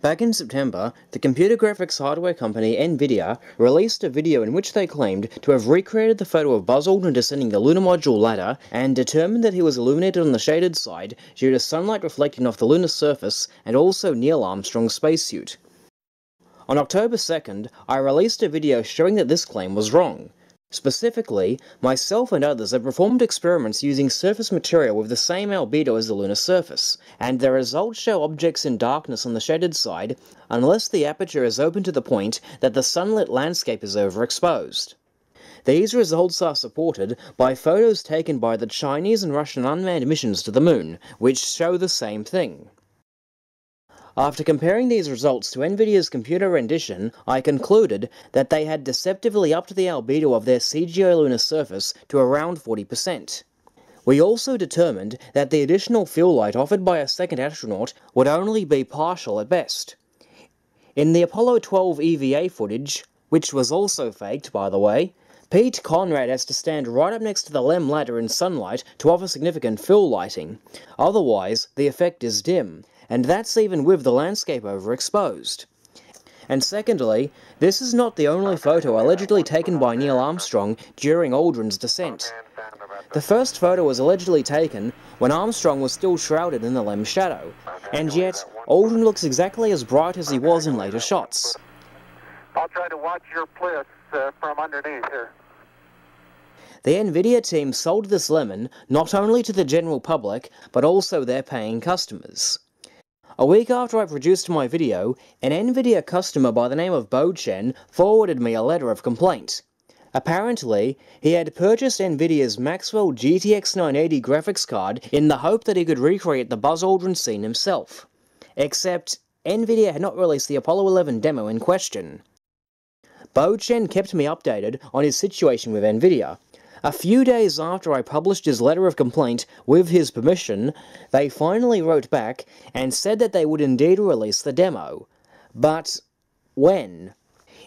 Back in September, the computer graphics hardware company Nvidia released a video in which they claimed to have recreated the photo of Buzz Aldrin descending the lunar module ladder and determined that he was illuminated on the shaded side due to sunlight reflecting off the lunar surface and also Neil Armstrong's spacesuit. On October 2nd, I released a video showing that this claim was wrong. Specifically, myself and others have performed experiments using surface material with the same albedo as the lunar surface, and the results show objects in darkness on the shaded side unless the aperture is open to the point that the sunlit landscape is overexposed. These results are supported by photos taken by the Chinese and Russian unmanned missions to the moon, which show the same thing. After comparing these results to NVIDIA's computer rendition, I concluded that they had deceptively upped the albedo of their CGI lunar surface to around 40%. We also determined that the additional fill light offered by a second astronaut would only be partial at best. In the Apollo 12 EVA footage, which was also faked by the way, Pete Conrad has to stand right up next to the LEM ladder in sunlight to offer significant fill lighting. Otherwise, the effect is dim, and that's even with the landscape overexposed. And secondly, this is not the only photo allegedly taken by Neil Armstrong during Aldrin's descent. The first photo was allegedly taken when Armstrong was still shrouded in the LEM shadow, and yet Aldrin looks exactly as bright as he was in later shots. I'll try to watch your uh, from underneath here. The Nvidia team sold this lemon not only to the general public, but also their paying customers. A week after I produced my video, an Nvidia customer by the name of Bo Chen forwarded me a letter of complaint. Apparently, he had purchased Nvidia's Maxwell GTX 980 graphics card in the hope that he could recreate the Buzz Aldrin scene himself. Except, Nvidia had not released the Apollo 11 demo in question. Bo Chen kept me updated on his situation with Nvidia, a few days after I published his letter of complaint with his permission, they finally wrote back and said that they would indeed release the demo. But when?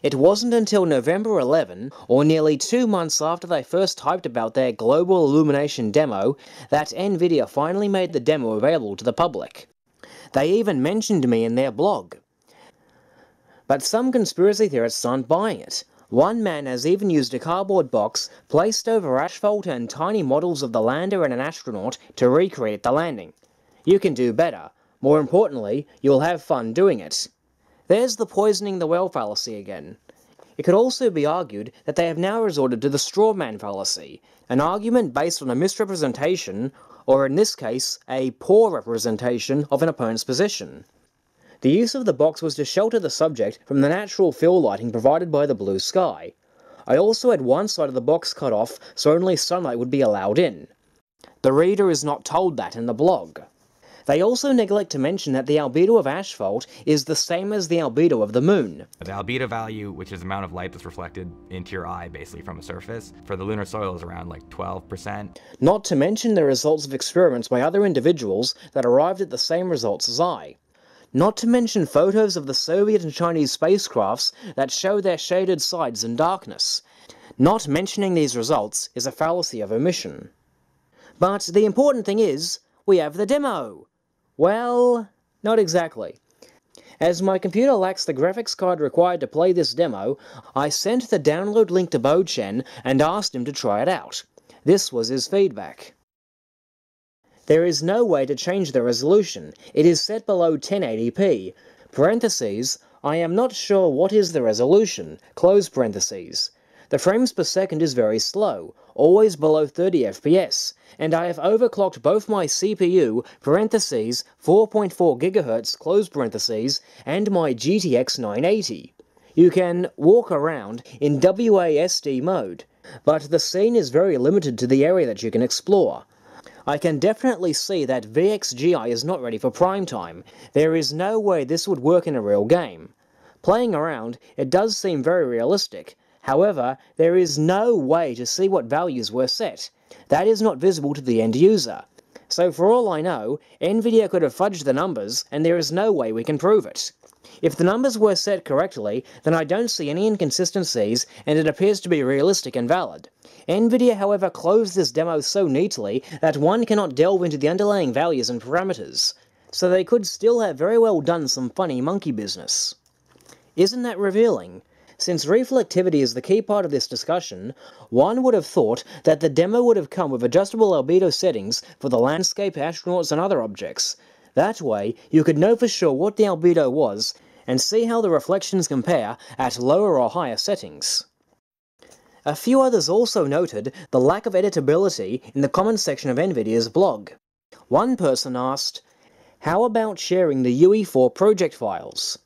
It wasn't until November 11, or nearly two months after they first typed about their global illumination demo, that Nvidia finally made the demo available to the public. They even mentioned me in their blog. But some conspiracy theorists aren't buying it. One man has even used a cardboard box placed over asphalt and tiny models of the lander and an astronaut to recreate the landing. You can do better. More importantly, you'll have fun doing it. There's the poisoning the well fallacy again. It could also be argued that they have now resorted to the straw man fallacy, an argument based on a misrepresentation, or in this case, a poor representation of an opponent's position. The use of the box was to shelter the subject from the natural fill lighting provided by the blue sky. I also had one side of the box cut off so only sunlight would be allowed in. The reader is not told that in the blog. They also neglect to mention that the albedo of asphalt is the same as the albedo of the moon. The albedo value, which is the amount of light that's reflected into your eye basically from a surface, for the lunar soil is around like 12%. Not to mention the results of experiments by other individuals that arrived at the same results as I not to mention photos of the Soviet and Chinese spacecrafts that show their shaded sides in darkness. Not mentioning these results is a fallacy of omission. But the important thing is, we have the demo! Well, not exactly. As my computer lacks the graphics card required to play this demo, I sent the download link to Bo Chen and asked him to try it out. This was his feedback. There is no way to change the resolution. It is set below 1080p. Parentheses, I am not sure what is the resolution. Close parentheses. The frames per second is very slow, always below 30 FPS, and I have overclocked both my CPU, parentheses, 4.4 GHz, close parentheses, and my GTX 980. You can walk around in WASD mode, but the scene is very limited to the area that you can explore. I can definitely see that VXGI is not ready for prime time. There is no way this would work in a real game. Playing around, it does seem very realistic. However, there is no way to see what values were set. That is not visible to the end user. So for all I know, Nvidia could have fudged the numbers, and there is no way we can prove it. If the numbers were set correctly, then I don't see any inconsistencies, and it appears to be realistic and valid. NVIDIA, however, closed this demo so neatly that one cannot delve into the underlying values and parameters. so they could still have very well done some funny monkey business. Isn't that revealing? Since reflectivity is the key part of this discussion, one would have thought that the demo would have come with adjustable albedo settings for the landscape, astronauts, and other objects. That way, you could know for sure what the albedo was and see how the reflections compare at lower or higher settings. A few others also noted the lack of editability in the comments section of NVIDIA's blog. One person asked, How about sharing the UE4 project files?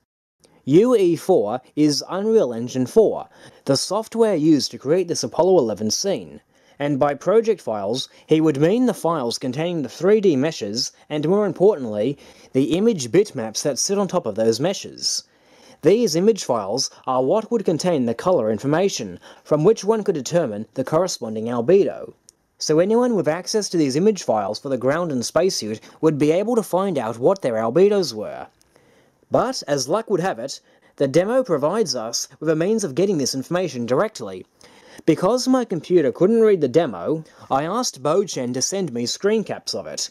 UE4 is Unreal Engine 4, the software used to create this Apollo 11 scene. And by project files, he would mean the files containing the 3D meshes, and more importantly, the image bitmaps that sit on top of those meshes. These image files are what would contain the color information, from which one could determine the corresponding albedo. So anyone with access to these image files for the ground and spacesuit would be able to find out what their albedos were. But, as luck would have it, the demo provides us with a means of getting this information directly. Because my computer couldn't read the demo, I asked Bo Chen to send me screen caps of it.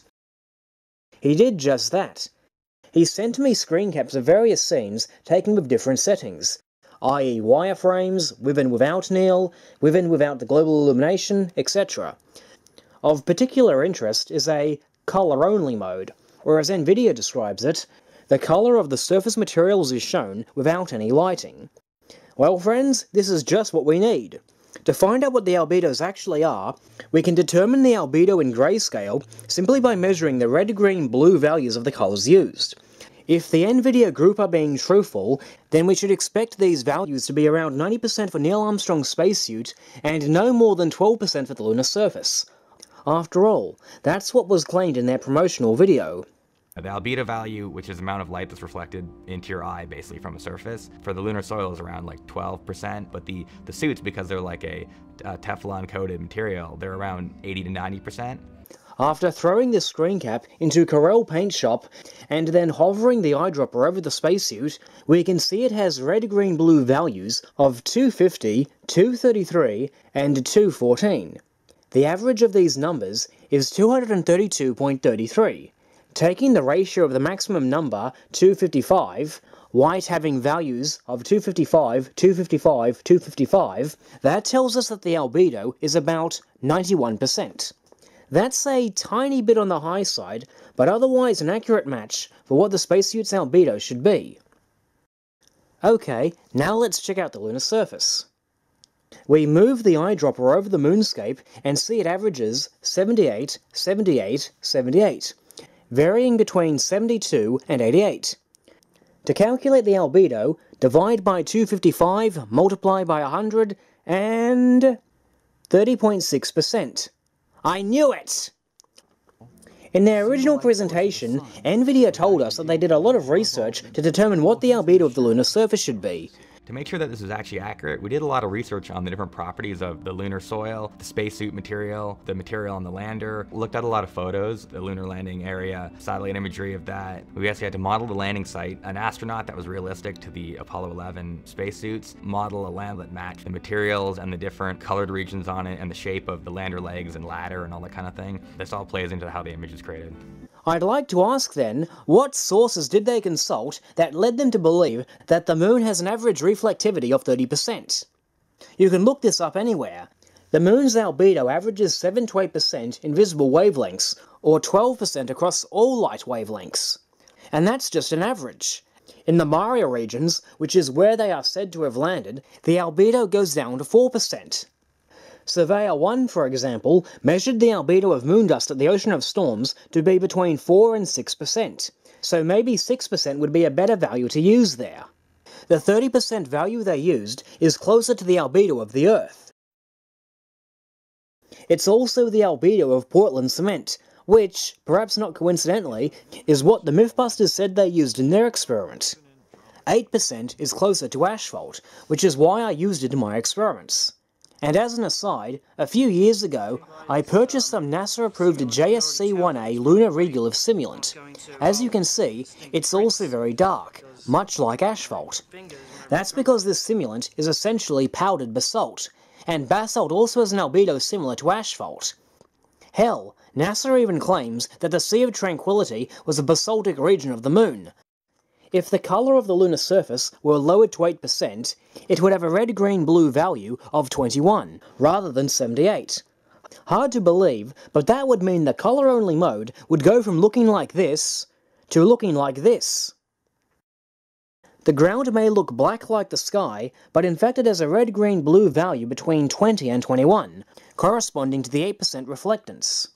He did just that. He sent me screen caps of various scenes taken with different settings, i.e. wireframes, with and without Neil, with and without the global illumination, etc. Of particular interest is a color-only mode, or as NVIDIA describes it, the color of the surface materials is shown without any lighting. Well friends, this is just what we need. To find out what the albedos actually are, we can determine the albedo in grayscale simply by measuring the red, green, blue values of the colors used. If the NVIDIA group are being truthful, then we should expect these values to be around 90% for Neil Armstrong's spacesuit and no more than 12% for the lunar surface. After all, that's what was claimed in their promotional video. The albedo value, which is the amount of light that's reflected into your eye basically from a surface, for the lunar soil is around like 12%, but the, the suits, because they're like a, a Teflon coated material, they're around 80 to 90%. After throwing the screen cap into Corel Paint Shop and then hovering the eyedropper over the spacesuit, we can see it has red, green, blue values of 250, 233, and 214. The average of these numbers is 232.33. Taking the ratio of the maximum number, 255, white having values of 255, 255, 255, that tells us that the albedo is about 91%. That's a tiny bit on the high side, but otherwise an accurate match for what the spacesuit's albedo should be. Okay, now let's check out the lunar surface. We move the eyedropper over the moonscape and see it averages 78, 78, 78 varying between 72 and 88. To calculate the albedo, divide by 255, multiply by 100, and 30.6%. I knew it! In their original presentation, NVIDIA told us that they did a lot of research to determine what the albedo of the lunar surface should be, to make sure that this was actually accurate, we did a lot of research on the different properties of the lunar soil, the spacesuit material, the material on the lander. Looked at a lot of photos, the lunar landing area, satellite imagery of that. We actually had to model the landing site, an astronaut that was realistic to the Apollo 11 spacesuits, model a land that matched the materials and the different colored regions on it and the shape of the lander legs and ladder and all that kind of thing. This all plays into how the image is created. I'd like to ask then, what sources did they consult that led them to believe that the moon has an average reflectivity of 30%? You can look this up anywhere. The moon's albedo averages 7 to 8% in visible wavelengths, or 12% across all light wavelengths. And that's just an average. In the Maria regions, which is where they are said to have landed, the albedo goes down to 4%. Surveyor 1, for example, measured the albedo of moon dust at the Ocean of Storms to be between 4 and 6%, so maybe 6% would be a better value to use there. The 30% value they used is closer to the albedo of the Earth. It's also the albedo of Portland cement, which, perhaps not coincidentally, is what the Mythbusters said they used in their experiment. 8% is closer to asphalt, which is why I used it in my experiments. And as an aside, a few years ago, I purchased some NASA-approved JSC-1A lunar regolith simulant. As you can see, it's also very dark, much like asphalt. That's because this simulant is essentially powdered basalt, and basalt also has an albedo similar to asphalt. Hell, NASA even claims that the Sea of Tranquility was a basaltic region of the Moon. If the colour of the lunar surface were lowered to 8%, it would have a red-green-blue value of 21, rather than 78. Hard to believe, but that would mean the colour-only mode would go from looking like this to looking like this. The ground may look black like the sky, but in fact it has a red-green-blue value between 20 and 21, corresponding to the 8% reflectance.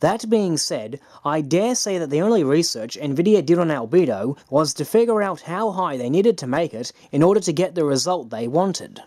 That being said, I dare say that the only research NVIDIA did on albedo was to figure out how high they needed to make it in order to get the result they wanted.